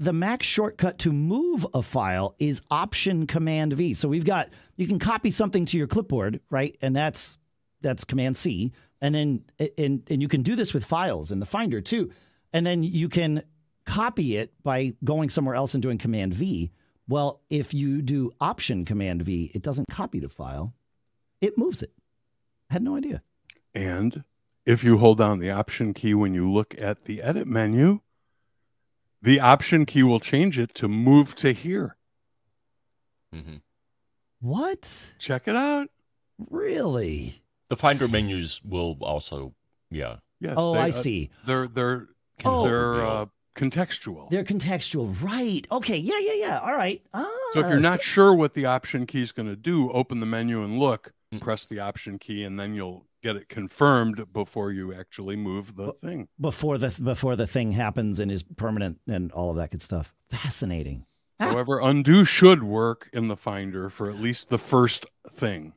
the Mac shortcut to move a file is Option Command V. So we've got you can copy something to your clipboard, right? And that's that's Command C. And then and and you can do this with files in the Finder too. And then you can copy it by going somewhere else and doing Command V. Well, if you do Option Command V, it doesn't copy the file; it moves it. I had no idea. And if you hold down the Option key when you look at the Edit menu, the Option key will change it to move to here. hmm What? Check it out. Really? The Finder menus will also, yeah. Yes. Oh, they- I uh, see. they're they're Oh. they're uh, contextual. They're contextual, right? Okay, yeah, yeah, yeah. All right. Ah, So if you're not so- sure what the option key is going to do, open the menu and look, Mm. press the option key, and then you'll get it confirmed before you actually move the thing. before the before the thing happens and is permanent and all of that good stuff. Fascinating. Ah. However, undo should work in the Finder for at least the first thing.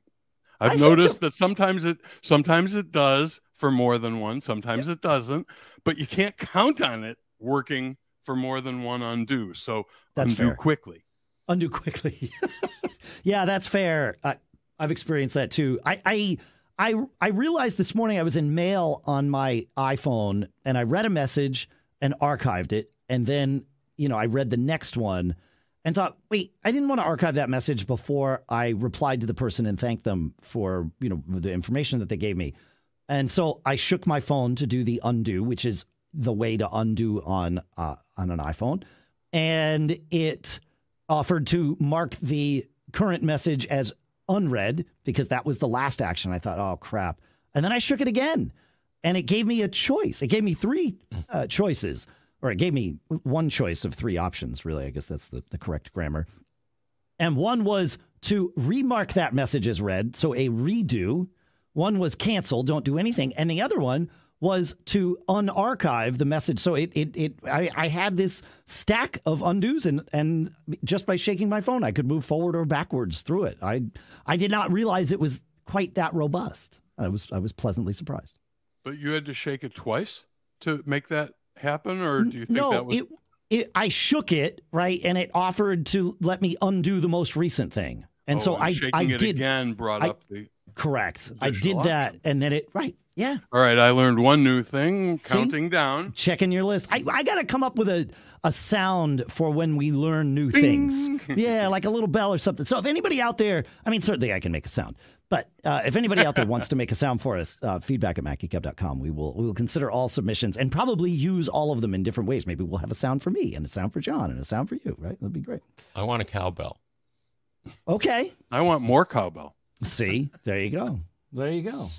I I've think noticed that sometimes it sometimes it does for more than one, sometimes it doesn't, but you can't count on it working for more than one undo. So That's undo fair. quickly. Undo quickly. yeah, that's fair. I, I've experienced that too. I, I I I realized this morning I was in mail on my iPhone and I read a message and archived it, and then you know I read the next one and thought, wait, I didn't want to archive that message before I replied to the person and thanked them for you know the information that they gave me. And so I shook my phone to do the undo, which is the way to undo on uh, on an iPhone, and it offered to mark the current message as unread because that was the last action. I thought, oh crap, and then I shook it again, and it gave me a choice. It gave me three uh, choices, or it gave me one choice of three options. Really, I guess that's the, the correct grammar. And one was to remark that message as read, so a redo. One was cancel, don't do anything, and the other one was to unarchive the message. So it it, it I, I had this stack of undos, and and just by shaking my phone, I could move forward or backwards through it. I I did not realize it was quite that robust. I was I was pleasantly surprised. But you had to shake it twice to make that happen, or do you think no, that was it, it I shook it right, and it offered to let me undo the most recent thing, and Oh, so I shaking I it did again brought I- up the correct. I did additional that, and then it right, yeah. All right, I learned one new thing, See? counting down. checking your list. I, I got to come up with a, a sound for when we learn new things. yeah, like a little bell or something. So if anybody out there, I mean, certainly I can make a sound, but uh, if anybody out there wants to make a sound for us, uh, feedback at macgeekgab.com. We will we will consider all submissions and probably use all of them in different ways. Maybe we'll have a sound for me and a sound for John and a sound for you. Right? That'd be great. I want a cowbell. Okay. I want more cowbell. See, there you go. There you go.